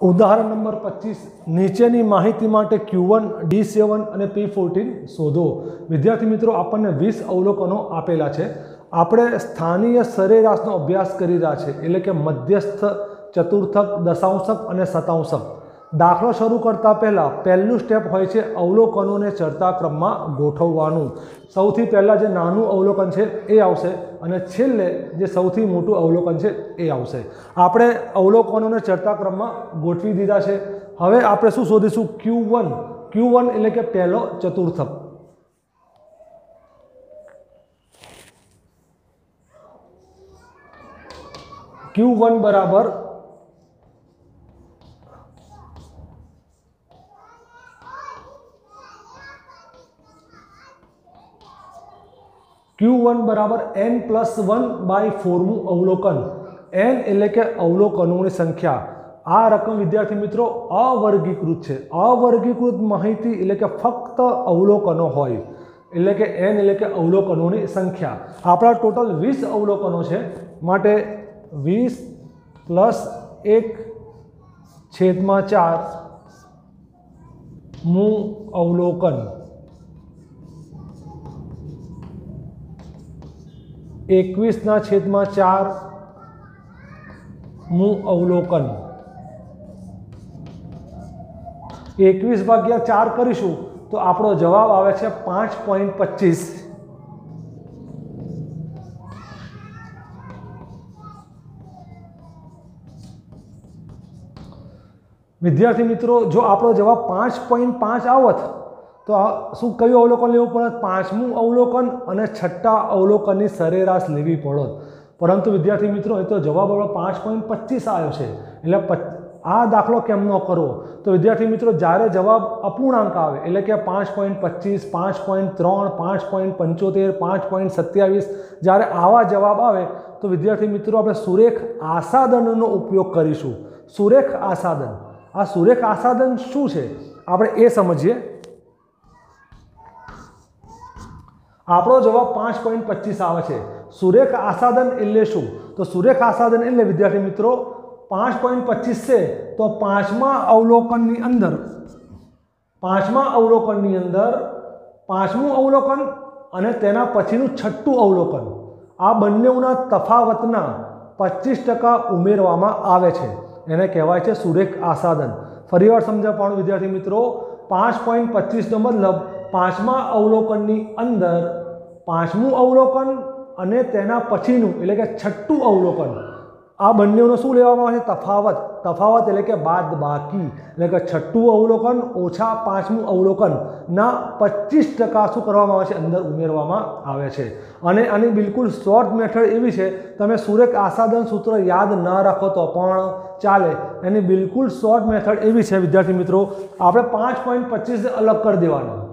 ઉદાહરણ નંબર પચીસ, નીચેની માહિતી માટે ક્યુ વન, ડી સેવન અને પી ફોર્ટીન શોધો. વિદ્યાર્થી મિત્રો, આપણને વીસ અવલોકનો આપેલા છે. આપણે સ્થાનીય સરેરાશનો અભ્યાસ કરી રહ્યા છે, એટલે કે મધ્યસ્થ, ચતુર્થક, દશાંશક અને શતાંશક. દાખલો શરૂ કરતાં પહેલાં પહેલું સ્ટેપ હોય છે અવલોકનોને ચડતા ક્રમમાં ગોઠવવાનું. સૌથી પહેલાં જે નાનું અવલોકન છે એ આવશે અને છેલ્લે જે સૌથી મોટું અવલોકન છે એ આવશે. આપણે અવલોકનોને ચડતા ક્રમમાં ગોઠવી દીધા છે. હવે આપણે શું શોધીશું? ક્યુ વન ક્યુ વન એટલે કે પહેલો ચતુર્થક. ક્યુ વન બરાબર ક્યુ વન બરાબર એન પ્લસ વન બાય ફોરમું અવલોકન. એન એટલે કે અવલોકનોની સંખ્યા. આ રકમ વિદ્યાર્થી મિત્રો અવર્ગીકૃત છે. અવર્ગીકૃત માહિતી એટલે કે ફક્ત અવલોકનો હોય. એટલે કે એન એટલે કે અવલોકનોની સંખ્યા. આપણા ટોટલ વીસ અવલોકનો છે. માટે વીસ પ્લસ એક છેદમાં ચાર મું અવલોકન. એકવીસના છેદમાં ચાર. નું અવલોકન. એકવીસ ભાગ્યા ચાર કરીશું તો આપણો જવાબ આવે છે પાંચ પોઈન્ટ પચીસ. વિદ્યાર્થી મિત્રો, જો આપણો જવાબ પાંચ પોઈન્ટ પાંચ આવત તો શું કયું અવલોકન લેવું પડત પાંચમું અવલોકન અને છઠ્ઠા અવલોકનની સરેરાશ લેવી પડત પરંતુ વિદ્યાર્થી મિત્રો, એ તો જવાબ આપણો પાંચ પોઈન્ટ પચીસ આવ્યો છે. એટલે આ દાખલો કેમ ન કરવો? તો વિદ્યાર્થી મિત્રો, જ્યારે જવાબ અપૂર્ણાંક આવે, એટલે કે પાંચ પોઈન્ટ પચીસ, પાંચ પોઈન્ટ ત્રણ, પાંચ પોઈન્ટ પંચોતેર, પાંચ પોઈન્ટ સત્યાવીસ, જ્યારે આવા જવાબ આવે, તો વિદ્યાર્થી મિત્રો, આપણે સુરેખ આસાદનનો ઉપયોગ કરીશું. સુરેખ આસાદન. આ સુરેખ આસાદન શું છે? આપણે એ સમજીએ. આપણો જવાબ પાંચ પોઈન્ટ પચીસ આવે છે. સુરેખ આસાદન એટલે શું? તો સુરેખ આસાદન એટલે, વિદ્યાર્થી મિત્રો, પાંચ પોઈન્ટ પચીસ છે, તો પાંચમા અવલોકનની અંદર, પાંચમા અવલોકનની અંદર, પાંચમું અવલોકન અને તેના પછીનું છઠ્ઠું અવલોકન. આ બંનેઓના તફાવતના પચીસ ટકા ઉમેરવામાં આવે છે. એને કહેવાય છે સુરેખ આસાદન. ફરીવાર સમજાવવાનું વિદ્યાર્થી મિત્રો, પાંચ પોઈન્ટ પચીસનો મતલબ પાંચમા અવલોકનની અંદર પાંચમું અવલોકન અને તેના પછીનું, એટલે કે છઠ્ઠું અવલોકન. આ બંનેનો શું લેવામાં આવે છે? તફાવત. તફાવત એટલે કે બાદ બાકી એટલે કે છઠ્ઠું અવલોકન, ઓછા પાંચમું અવલોકન. ના, પચીસ ટકા શું કરવામાં આવે છે? અંદર ઉમેરવામાં આવે છે. અને આની બિલકુલ શોર્ટ મેથડ એવી છે, તમે સુરેખ આસાદન સૂત્ર યાદ ન રાખો તો પણ ચાલે. એની બિલકુલ શોર્ટ મેથડ એવી છે, વિદ્યાર્થી મિત્રો. આપણે પાંચ પોઈન્ટ પચીસ અલગ કરી દેવાના.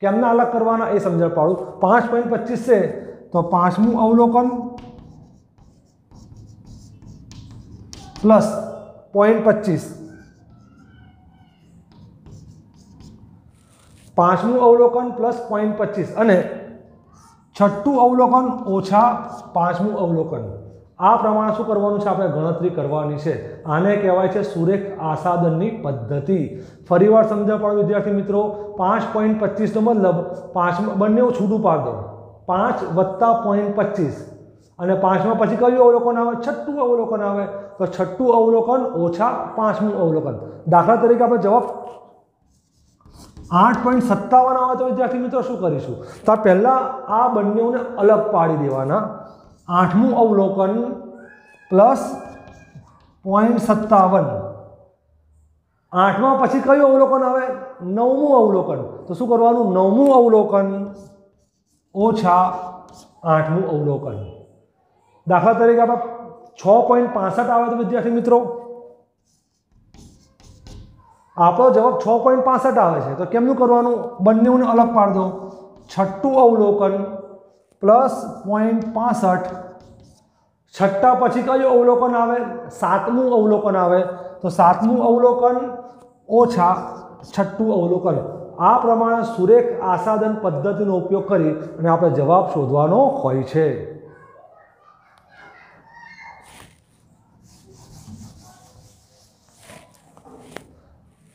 કેમના અલગ કરવાના એ સમજણ પાડું. પાંચ પોઈન્ટ પચીસ છે, તો પાંચમું અવલોકન પ્લસ પોઈન્ટ પચીસ. પાંચમું અવલોકન પ્લસ પોઈન્ટ પચીસ. અને છઠ્ઠું અવલોકન ઓછા પાંચમું અવલોકન. આ પ્રમાણે શું કરવાનું છે? આપણે ગણતરી કરવાની છે. આને કહેવાય છે સુરેખ આસાદનની પદ્ધતિ. ફરીવાર સમજાવ પડો વિદ્યાર્થી મિત્રો, પાંચ પોઈન્ટ પચીસનો મતલબ પાંચ બંને છૂટું પાડ દઉં. પાંચ વત્તા પોઈન્ટ પચીસ. અને પાંચમા પછી કયું અવલોકન આવે? છઠ્ઠું અવલોકન આવે. તો છઠ્ઠું અવલોકન ઓછા પાંચમું અવલોકન. દાખલા તરીકે આપણે જવાબ આઠ પોઈન્ટ સત્તાવન આવે તો વિદ્યાર્થી મિત્રો શું કરીશું? તો પહેલાં આ બંનેઓને અલગ પાડી દેવાના આઠમું અવલોકન પ્લસ પોઈન્ટ સત્તાવન. આઠમા પછી કયું અવલોકન આવે? નવમું અવલોકન. તો શું કરવાનું? નવમું અવલોકન ઓછા આઠમું અવલોકન. દાખલા તરીકે આપણે છ પોઈન્ટ પાસઠ આવે તો વિદ્યાર્થી મિત્રો? આપણો જવાબ છ પોઈન્ટ પાસઠ આવે છે. તો કેમનું કરવાનું? બંનેઓને અલગ પાડ દો. છઠ્ઠું અવલોકન પ્લસ પોઈન્ટ પાસઠ છઠ્ઠા પછી કયું અવલોકન આવે? સાતમું અવલોકન આવે. તો સાતમું અવલોકન ઓછા છઠ્ઠું અવલોકન. આ પ્રમાણે સુરેખ આસાદન પદ્ધતિનો ઉપયોગ કરી અને આપણે જવાબ શોધવાનો હોય છે.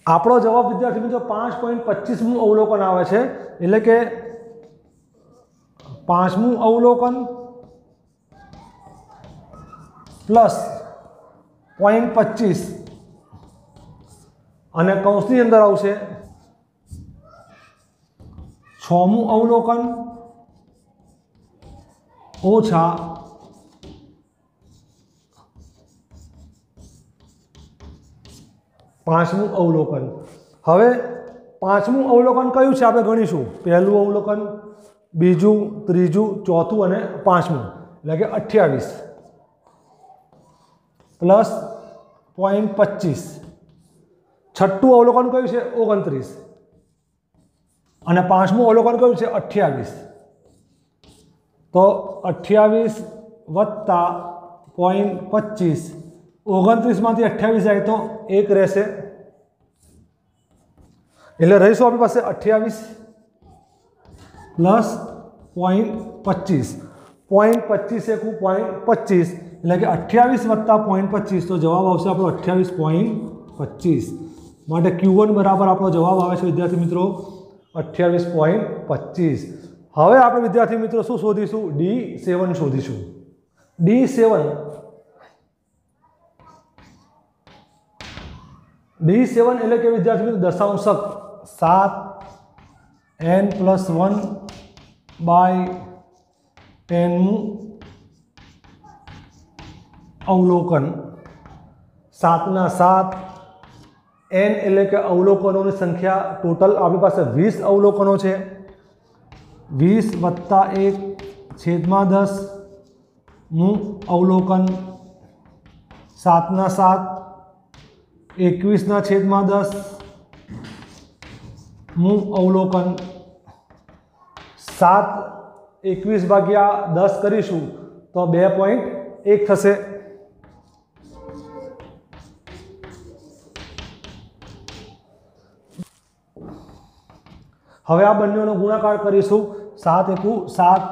આપણો જવાબ, વિદ્યાર્થી મિત્રો, પાંચ પોઈન્ટ પચીસમું અવલોકન આવે છે. એટલે કે પાંચમું અવલોકન પ્લસ પોઈન્ટ પચીસ. અને કૌંસની અંદર આવશે છમું અવલોકન ઓછા પાંચમું અવલોકન. હવે પાંચમું અવલોકન કયું છે આપણે ગણીશું? પહેલું અવલોકન, બીજું, ત્રીજું, ચોથું અને પાંચમું. એટલે કે અઠ્યાવીસ. પ્લસ પોઈન્ટ પચીસ છઠ્ઠું અવલોકન કયું છે? ઓગણત્રીસ. અને પાંચમું અવલોકન કયું છે? અઠ્યાવીસ. તો અઠ્યાવીસ વત્તા પોઈન્ટ પચીસ ઓગણત્રીસમાંથી અઠ્યાવીસ જાય તો એક રહેશે. એટલે રહીશું આપણી પાસે અઠ્યાવીસ પ્લસ પોઈન્ટ પચીસ પોઈન્ટ પચીસ એકું પોઈન્ટ પચીસ એટલે કે અઠ્યાવીસ વત્તા પોઈન્ટ પચીસ, તો જવાબ આવશે આપણો અઠ્યાવીસ પોઈન્ટ પચીસ. માટે ક્યુ વન બરાબર આપણો જવાબ આવે છે, વિદ્યાર્થી મિત્રો, અઠ્યાવીસ પોઈન્ટ પચીસ. હવે આપણે વિદ્યાર્થી મિત્રો શું શોધીશું? ડી સેવન શોધીશું. ડી સેવન ડી સેવન એટલે કે વિદ્યાર્થી મિત્રો દશાંશક. સાત એન પ્લસ વન બાય ટેનનું અવલોકન. સાતના સાત એન એટલે કે અવલોકનોની સંખ્યા ટોટલ આપણી પાસે વીસ અવલોકનો છે. વીસ વત્તા એક છેદમાં દસનું અવલોકન. સાતના સાત, એકવીસના છેદમાં દસનું અવલોકન. સાત એકવીસ ભાગ્યા દસ કરીશું તો બે પોઈન્ટ એક થશે. હવે આ બંનેનો ગુણાકાર કરીશું સાત એકુ સાત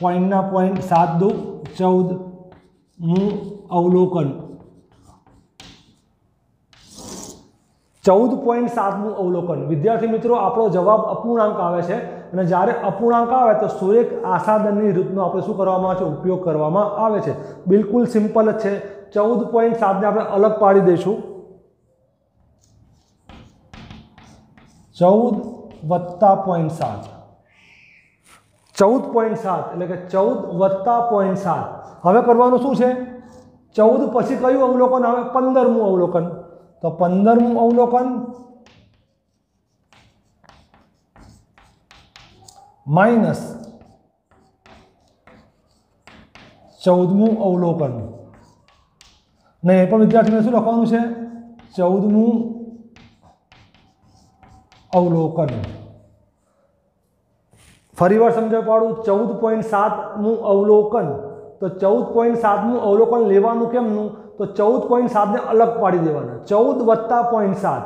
પોઈન્ટના પોઈન્ટ સાત દુ ચૌદનું અવલોકન. ચૌદ પોઈન્ટ સાતનું અવલોકન. વિદ્યાર્થી મિત્રો, આપણો જવાબ અપૂર્ણાંક આવે છે અને જ્યારે અપૂર્ણાંક આવે તો સુરેખ આસાદનની રીતનો આપણે શું કરવામાં આવે છે? ઉપયોગ કરવામાં આવે છે. બિલકુલ સિમ્પલ જ છે. ચૌદ પોઈન્ટ સાતને આપણે અલગ પાડી દઈશું. ચૌદ વત્તા પોઈન્ટ સાત. ચૌદ પોઈન્ટ સાત, એટલે કે ચૌદ વત્તા પોઈન્ટ સાત. હવે કરવાનું શું છે? ચૌદ પછી કયું અવલોકન આવે? પંદરમું અવલોકન. તો પંદરમું અવલોકન માઇનસ ચૌદમું અવલોકન. નહીં એ પણ વિદ્યાર્થીને શું લખવાનું છે? ચૌદમું અવલોકન. ફરી વાર સમજાવ પાડું, ચૌદ પોઈન્ટ સાતનું અવલોકન. તો ચૌદ પોઈન્ટ સાતનું અવલોકન લેવાનું કેમનું? તો ચૌદ પોઈન્ટ સાતને અલગ પાડી દેવાના. ચૌદ વત્તા પોઈન્ટ સાત.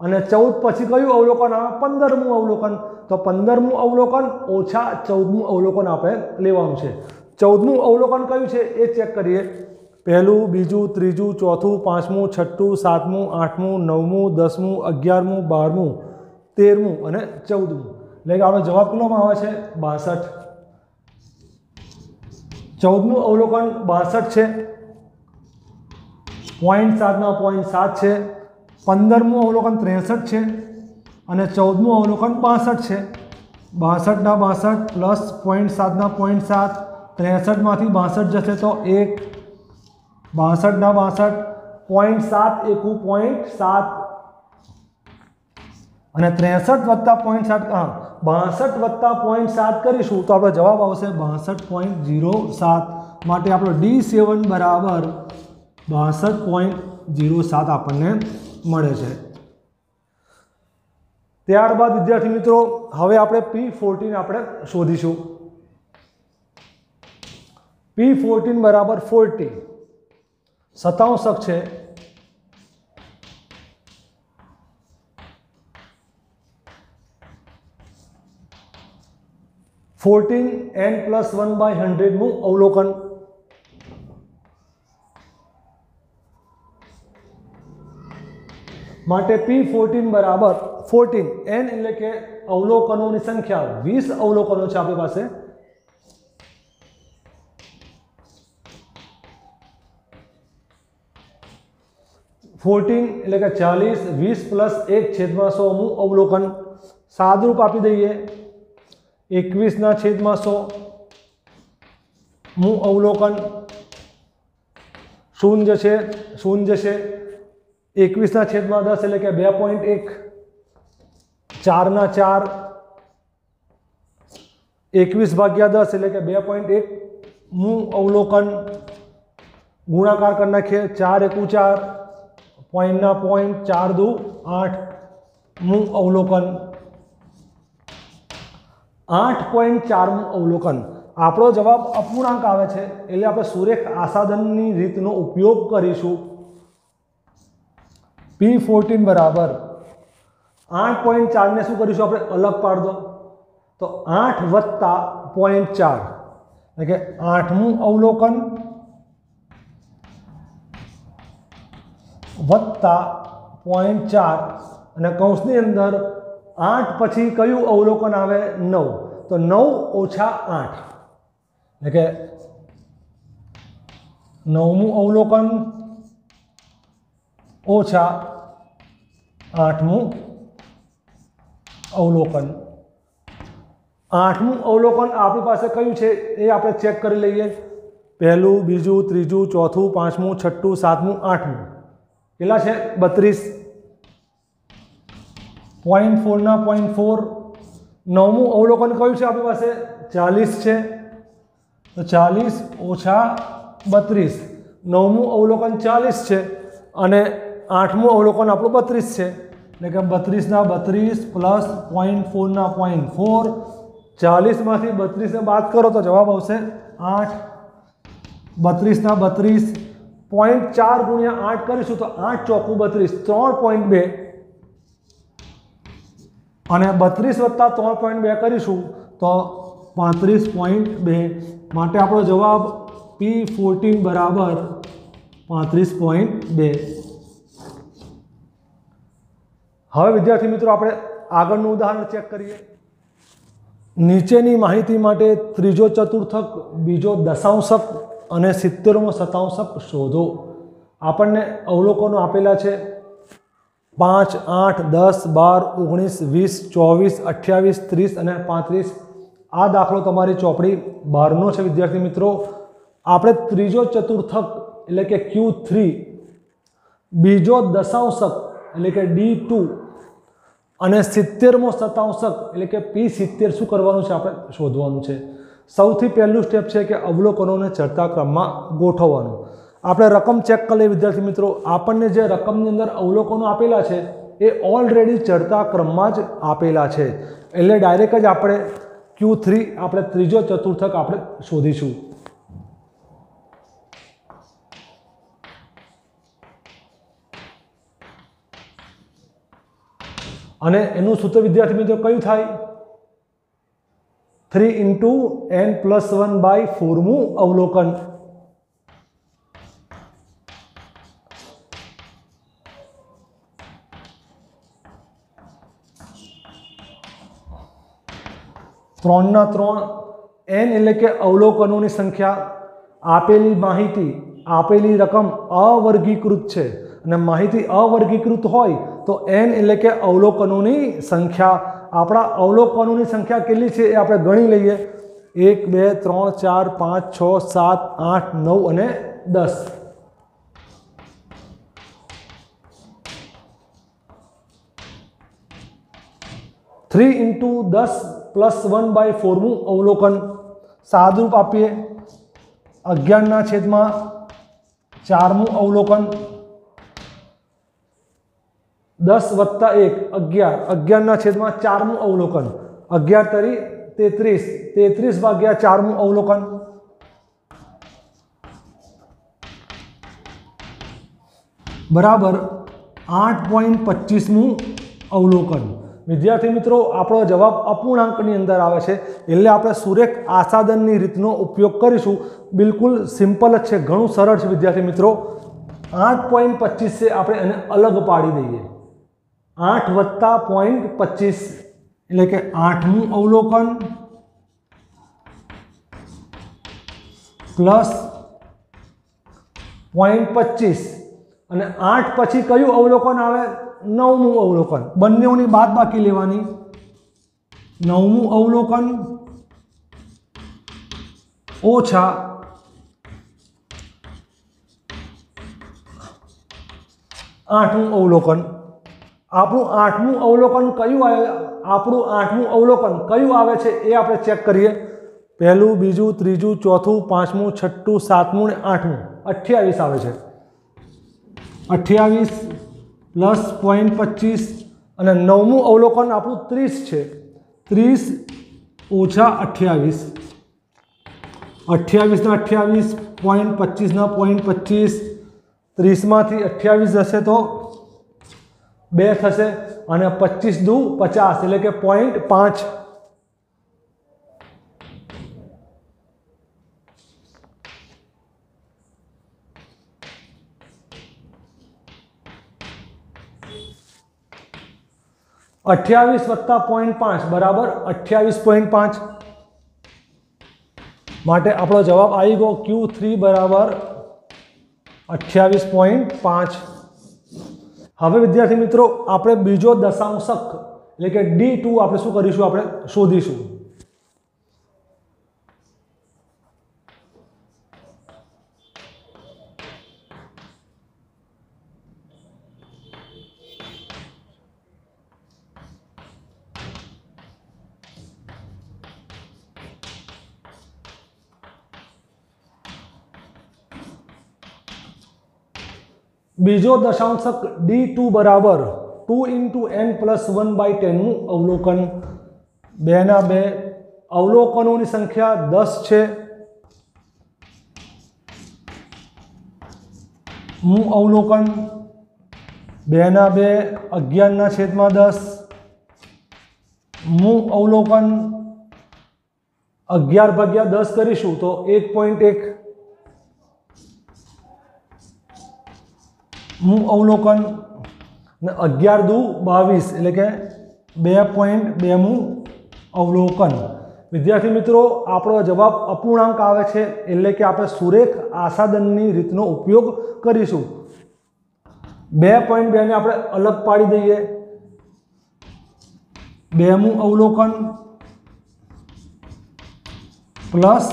અને ચૌદ પછી કયું અવલોકન આવે પંદરમું અવલોકન. તો પંદરમું અવલોકન ઓછા ચૌદમું અવલોકન આપણે લેવાનું છે. ચૌદમું અવલોકન કયું છે? એ ચેક કરીએ. પહેલું, બીજું, ત્રીજું, ચોથું, પાંચમું, છઠ્ઠું, સાતમું, આઠમું, નવમું, દસમું, અગિયારમું, બારમું. તેરમું અને ચૌદમું. એટલે કે આપણો જવાબ કેટલોમાં આવે છે? બાસઠ. ચૌદમું અવલોકન બાસઠ છે. પોઈન્ટ સાતના પોઈન્ટ સાત છે. પંદરમું અવલોકન ત્રેસઠ છે. અને ચૌદમું અવલોકન બાસઠ છે. બાસઠના બાસઠ પ્લસ પોઈન્ટ સાતના પોઈન્ટ સાત. ત્રેસઠમાંથી બાસઠ જશે તો એક. બાસઠના બાસઠ. પોઈન્ટ સાત એકુ પોઈન્ટ સાત. અને ત્રેસઠ વત્તા પોઈન્ટ સાત હા બાસઠ વત્તા પોઈન્ટ સાત કરીશું તો આપણો જવાબ આવશે બાસઠ પોઈન્ટ જીરો સાત. માટે આપણો ડી સેવન બરાબર બાસઠ પોઈન્ટ જીરો સાત આપણને મળે છે. ત્યારબાદ, વિદ્યાર્થી મિત્રો, હવે આપણે પી ફોર્ટીન આપણે શોધીશું. પી ફોર્ટીન બરાબર ફોર્ટી સતાંશક છે. Fourteen N plus one by હંડ્રેડનું અવલોકન માટે પી ફોર્ટીન બરાબર ફોર્ટીન એન એટલે કે અવલોકનોની સંખ્યા વીસ અવલોકનો છે આપણી પાસે ફોર્ટીન એટલે કે ચાલીસ વીસ પ્લસ એક છેદમાં સોમું અવલોકન સાદરૂપ આપી દઈએ એકવીસના છેદમાં સો. મું અવલોકન. શૂન્ય છે શૂન્ય છે. એકવીસના છેદમાં દસ એટલે કે બે પોઈન્ટ એક. ચારના ચાર. એકવીસ ભાગ્યા દસ એટલે કે બે પોઈન્ટ એક. મૂ અવલોકન. ગુણાકાર કરી નાખીએ, ચાર એકુ ચાર. પોઈન્ટના પોઈન્ટ ચાર દુ આઠ. મું અવલોકન. આઠ પોઈન્ટ ચારમું અવલોકન. આપણો જવાબ અપૂર્ણાંક આવે છે, એટલે આપણે સુરેખ આસાદનની રીતનો ઉપયોગ કરીશું. પી ફોર્ટીન બરાબર. આઠ પોઈન્ટ ચારને શું કરીશું આપણે? અલગ પાડ દો તો આઠ વત્તા પોઈન્ટ ચાર. એટલે કે આઠમું અવલોકન વત્તા પોઈન્ટ ચાર. અને કૌંસની અંદર આઠ પછી કયું અવલોકન આવે? નવ. તો નવ ઓછા આઠ. એટલે કે નવમું અવલોકન ઓછા આઠમું અવલોકન. આઠમું અવલોકન આપણી પાસે કયું છે એ આપણે ચેક કરી લઈએ. પહેલું, બીજું, ત્રીજું, ચોથું, પાંચમું, છઠ્ઠું, સાતમું, આઠમું. કેટલા છે? બત્રીસ. પોઈન્ટ ફોરના પોઈન્ટ ફોર. નવમું અવલોકન કયું છે આપણી પાસે? ચાલીસ છે. તો ચાલીસ ઓછા બત્રીસ. નવમું અવલોકન ચાલીસ છે અને આઠમું અવલોકન આપણું બત્રીસ છે. એટલે કે બત્રીસના બત્રીસ પ્લસ પોઈન્ટ ફોરના પોઈન્ટ ફોર. ચાલીસમાંથી બત્રીસને બાદ કરો તો જવાબ આવશે આઠ. બત્રીસના બત્રીસ. પોઈન્ટ ચાર ગુણ્યા આઠ કરીશું તો આઠ ચોખ્ખું બત્રીસ. ત્રણ પોઈન્ટ બે. અને બત્રીસ વત્તા ત્રણ પોઈન્ટ બે કરીશું, તો પાંત્રીસ પોઈન્ટ બે. માટે આપણો જવાબ પી ફોર્ટીન બરાબર પાંત્રીસ પોઈન્ટ બે. હવે વિદ્યાર્થી મિત્રો, આપણે આગળનું ઉદાહરણ ચેક કરીએ. નીચેની માહિતી માટે ત્રીજો ચતુર્થક, બીજો દશાંશક અને સિત્તેરમો શતાંશક શોધો. આપણને અવલોકનો આપેલા છે. પાંચ, આઠ, દસ, બાર, ઓગણીસ, વીસ, ચોવીસ, અઠ્યાવીસ, ત્રીસ અને પાંત્રીસ. આ દાખલો તમારી ચોપડી બારનો છે, વિદ્યાર્થી મિત્રો. આપણે ત્રીજો ચતુર્થક, એટલે કે ક્યુ થ્રી બીજો દશાંશક, એટલે કે ડી ટુ અને સિત્તેરમો સતાંશક એટલે કે પી સિત્તેર શું કરવાનું છે, આપણે શોધવાનું છે. સૌથી પહેલું સ્ટેપ છે કે અવલોકનોને ચડતા ક્રમમાં ગોઠવવાનું. આપણે રકમ ચેક કરી લઈએ વિદ્યાર્થી મિત્રો. આપણને જે રકમની અંદર અવલોકનો આપેલા છે, એ ઓલરેડી ચડતા ક્રમમાં જ આપેલા છે. એટલે ડાયરેક્ટ જ આપણે ક્યુ થ્રી આપણે ત્રીજો ચતુર્થક આપણે શોધીશું. અને એનું સૂત્ર વિદ્યાર્થી મિત્રો કયું થાય? Three into N plus one by ફોરમું અવલોકન. ત્રણના ત્રણ. એન એટલે કે અવલોકનોની સંખ્યા. આપેલી માહિતી, આપેલી રકમ અવર્ગીકૃત છે. અને માહિતી અવર્ગીકૃત હોય તો એન એટલે કે અવલોકનોની સંખ્યા. આપણા અવલોકનોની સંખ્યા કેટલી છે એ આપણે ગણી લઈએ. એક, બે, ત્રણ, ચાર, પાંચ, છ, સાત, આઠ, નવ અને દસ. થ્રી ઇન્ટુ દસ પ્લસ વન બાય ફોરમું અવલોકન સાદરૂપ આપીએ અગિયારના છેદમાં ચારમું અવલોકન દસ વત્તા એક અગિયાર અગિયારના છેદમાં ચારમું અવલોકન અગિયાર તરી તેત્રીસ તેત્રીસ ભાગ્યા ચારમું અવલોકન બરાબર આઠ પોઈન્ટ પચીસમું અવલોકન વિદ્યાર્થી મિત્રો, આપણો જવાબ અપૂર્ણાંકની અંદર આવે છે. એટલે આપણે સુરેખ આસાદનની રીતનો ઉપયોગ કરીશું. બિલકુલ સિમ્પલ જ છે, ઘણું સરળ છે વિદ્યાર્થી મિત્રો. આઠ પોઈન્ટ પચીસે આપણે એને અલગ પાડી દઈએ. આઠ વત્તા પોઈન્ટ પચીસ, એટલે કે આઠમું અવલોકન પ્લસ પોઈન્ટ પચીસ. અને આઠ પછી કયું અવલોકન આવે? નવમું અવલોકન. બંનેઓની બાદ બાકી લેવાની. નવમું અવલોકન. ઓછા. આઠમું અવલોકન. આપણું આઠમું અવલોકન કયું આવે? આપણું આઠમું અવલોકન કયું આવે છે એ આપણે ચેક કરીએ. પહેલું, બીજું, ત્રીજું, ચોથું, પાંચમું, છઠ્ઠું, સાતમું ને આઠમું. અઠ્યાવીસ આવે છે. અઠ્યાવીસ પ્લસ પોઈન્ટ પચીસ અને નવમું અવલોકન આપણું ત્રીસ છે. ત્રીસ ઓછા અઠ્યાવીસ. અઠ્યાવીસના અઠ્યાવીસ, પોઈન્ટ પચીસના પોઈન્ટ પચીસ. ત્રીસમાંથી અઠ્યાવીસ જશે તો બે થશે અને પચીસ દુ પચાસ, એટલે કે પોઈન્ટ પાંચ. અઠ્યાવીસ વત્તા પોઈન્ટ પાંચ, બરાબર? અઠ્યાવીસ પોઈન્ટ પાંચ. માટે આપણો જવાબ આવી ગયો ક્યુ થ્રી બરાબર? અઠ્યાવીસ પોઈન્ટ પાંચ. હવે વિદ્યાર્થી મિત્રો, આપણે બીજો દશાંશક, એટલે કે ડી ટુ આપણે શું કરીશું? આપણે શોધીશું. બીજો દશાંશક ડી ટુ બરાબર two into N plus one by ટેનનું અવલોકન. બેના બે અવલોકનોની સંખ્યા દસ છે. હું અવલોકન બેના બે અગિયારના છેદમાં દસ. હું અવલોકન અગિયાર ભાગ્યા દસ કરીશું તો એક પોઈન્ટ એક. અવલોકન ને અગિયાર દુ બાવીસ એટલે કે બે પોઈન્ટ બેમું અવલોકન. વિદ્યાર્થી મિત્રો, આપણો જવાબ અપૂર્ણાંક આવે છે એટલે કે આપણે સુરેખ આસાદનની રીતનો ઉપયોગ કરીશું. બે પોઈન્ટ બેને આપણે અલગ પાડી દઈએ. બેમું અવલોકન પ્લસ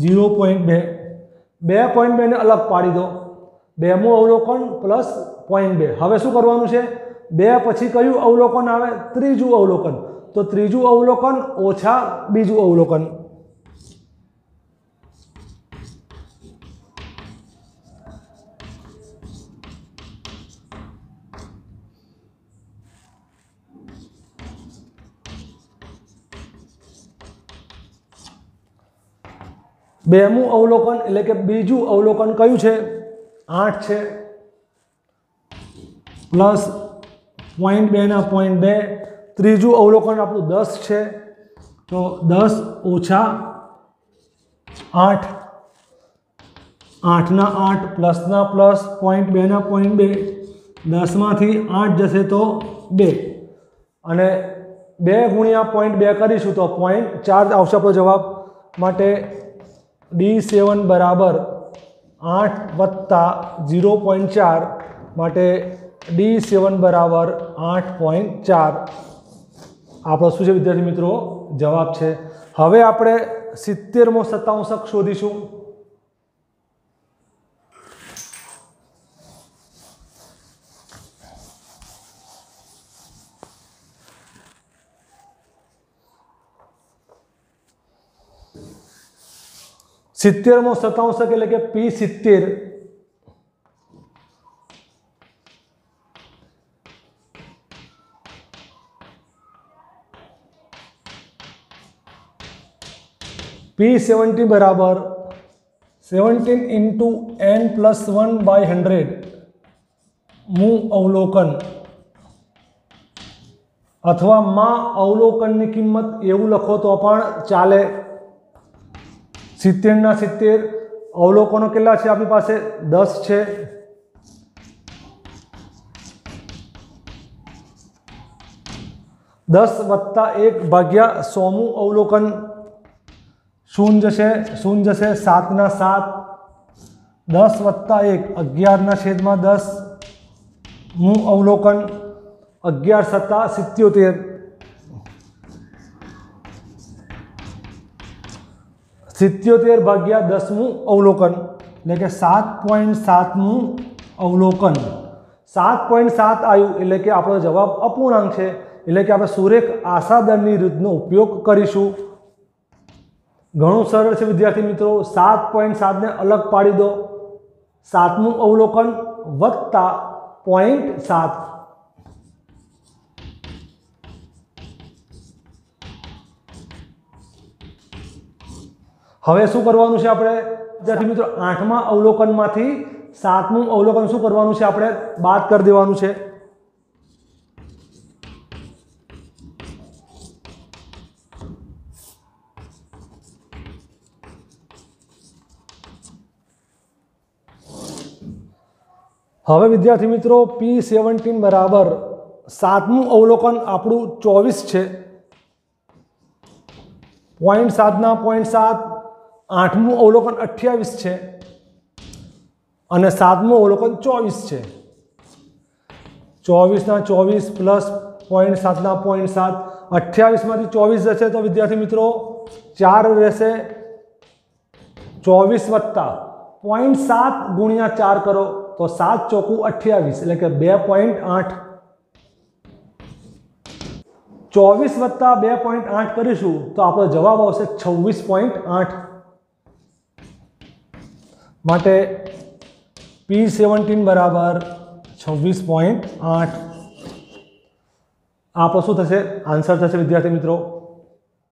ઝીરો પોઈન્ટ બે. બે પોઈન્ટ બેને અલગ પાડી દો. બેમું અવલોકન પ્લસ પોઈન્ટ બે. હવે શું કરવાનું છે? બે પછી કયું અવલોકન આવે? ત્રીજું અવલોકન. તો ત્રીજું અવલોકન ઓછા બીજું અવલોકન. બેમું અવલોકન એટલે કે બીજું અવલોકન કયું છે? આઠ છે. પ્લસ પોઈન્ટ બેના પોઈન્ટ બે. ત્રીજું અવલોકન આપણું દસ છે. તો દસ ઓછા આઠ. આઠના આઠ પ્લસના પ્લસ પોઈન્ટ બેના પોઈન્ટ બે. દસમાંથી આઠ જશે તો બે. અને બે ગુણ્યા પોઈન્ટ બે કરીશું તો પોઈન્ટ ચાર આવશે આપણો જવાબ. માટે ડી સેવન બરાબર આઠ વત્તા ઝીરો પોઈન્ટ ચાર માટે ડી સેવન બરાબર આઠ પોઈન્ટ ચાર. આપણો શું છે વિદ્યાર્થી મિત્રો? જવાબ છે. હવે આપણે સિત્તેરમો સત્તાવંશક શોધીશું. સિત્તેરમો સત્તાવંશક એટલે કે પી સિત્તેર પી સેવન્ટી બરાબર seventeen into N plus one by hundred મું અવલોકન અથવા માં અવલોકનની કિંમત એવું લખો તો પણ ચાલે સિત્તેરના સિત્તેર અવલોકનો કેટલા છે આપણી પાસે? દસ છે. દસ વત્તા એક ભાગ્યા સોમું અવલોકન શૂન જશે? શૂન જશે? સાતના સાત. દસ વત્તા એક, અગિયારના છેદમાં દસ. મું અવલોકન અગિયાર સત્તા સિત્યોતેર. સિત્યોતેર ભાગ્યા દસમું અવલોકન, એટલે કે સાત પોઈન્ટ સાતમું અવલોકન. સાત પોઈન્ટ સાત આવ્યું એટલે કે આપણો જવાબ અપૂર્ણાંક છે, એટલે કે આપણે સુરેખ આશાદરની રીતનો ઉપયોગ કરીશું. ઘણું સરળ છે વિદ્યાર્થી મિત્રો, સાત પોઈન્ટ સાતને અલગ પાડી દો. સાતમું અવલોકન વત્તા પોઈન્ટ સાત. હવે શું કરવાનું છે આપણે? વિદ્યાર્થી મિત્રો, આઠમા અવલોકનમાંથી સાતમું અવલોકન શું કરવાનું છે આપણે? બાદ કરી દેવાનું છે. હવે વિદ્યાર્થી મિત્રો, પી સેવન્ટીન બરાબર સાતમું અવલોકન આપણું ચોવીસ છે. પોઈન્ટ સાતના પોઈન્ટ સાત આઠમું અવલોકન અઠ્યાવીસ છે અને સાતમું અવલોકન ચોવીસ છે. ચોવીસના ચોવીસ પ્લસ પોઈન્ટ સાતના પોઈન્ટ સાત. અઠ્યાવીસમાંથી ચોવીસ જશે તો વિદ્યાર્થી મિત્રો ચાર રહેશે. ચોવીસ વત્તા પોઈન્ટ સાત ગુણ્યા ચાર કરો તો સાત ચોકું અઠ્યાવીસ એટલે કે બે પોઈન્ટ આઠ. ચોવીસ વત્તા બે પોઈન્ટ આઠ કરીશું તો આપણો જવાબ આવશે છવ્વીસ પોઈન્ટ આઠ. માટે પી સેવન્ટીન બરાબર છવ્વીસ પોઈન્ટ આઠ. આપણો શું થશે? આન્સર થશે વિદ્યાર્થી મિત્રો.